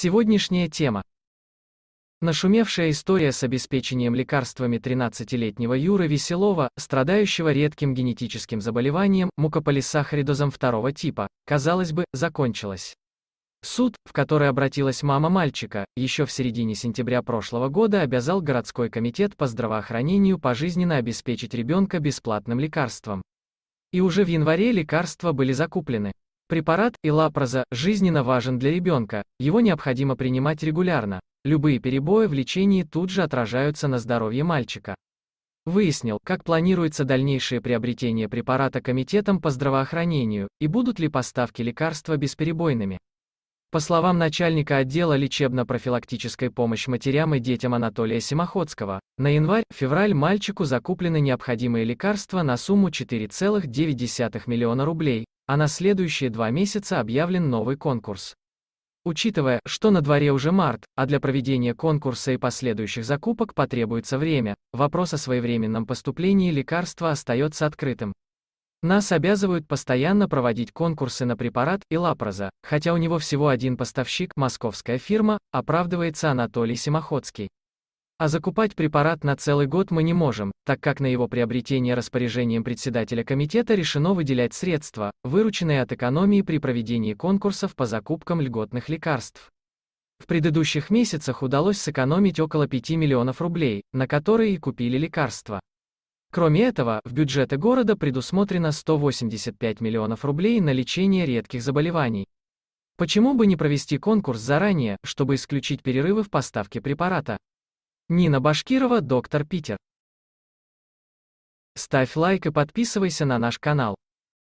Сегодняшняя тема. Нашумевшая история с обеспечением лекарствами 13-летнего Юры Веселова, страдающего редким генетическим заболеванием, мукополисахаридозом второго типа, казалось бы, закончилась. Суд, в который обратилась мама мальчика, еще в середине сентября прошлого года обязал городской комитет по здравоохранению пожизненно обеспечить ребенка бесплатным лекарством. И уже в январе лекарства были закуплены. Препарат Илапроза жизненно важен для ребенка, его необходимо принимать регулярно. Любые перебои в лечении тут же отражаются на здоровье мальчика. Выяснил, как планируется дальнейшее приобретение препарата Комитетом по здравоохранению, и будут ли поставки лекарства бесперебойными. По словам начальника отдела лечебно-профилактической помощи матерям и детям Анатолия Симоходского, на январь-февраль мальчику закуплены необходимые лекарства на сумму 4,9 миллиона рублей, а на следующие два месяца объявлен новый конкурс. Учитывая, что на дворе уже март, а для проведения конкурса и последующих закупок потребуется время, вопрос о своевременном поступлении лекарства остается открытым. Нас обязывают постоянно проводить конкурсы на препарат и лапроза, хотя у него всего один поставщик, московская фирма, оправдывается Анатолий Симоходский. А закупать препарат на целый год мы не можем, так как на его приобретение распоряжением председателя комитета решено выделять средства, вырученные от экономии при проведении конкурсов по закупкам льготных лекарств. В предыдущих месяцах удалось сэкономить около 5 миллионов рублей, на которые и купили лекарства. Кроме этого, в бюджете города предусмотрено 185 миллионов рублей на лечение редких заболеваний. Почему бы не провести конкурс заранее, чтобы исключить перерывы в поставке препарата? Нина Башкирова, доктор Питер. Ставь лайк и подписывайся на наш канал.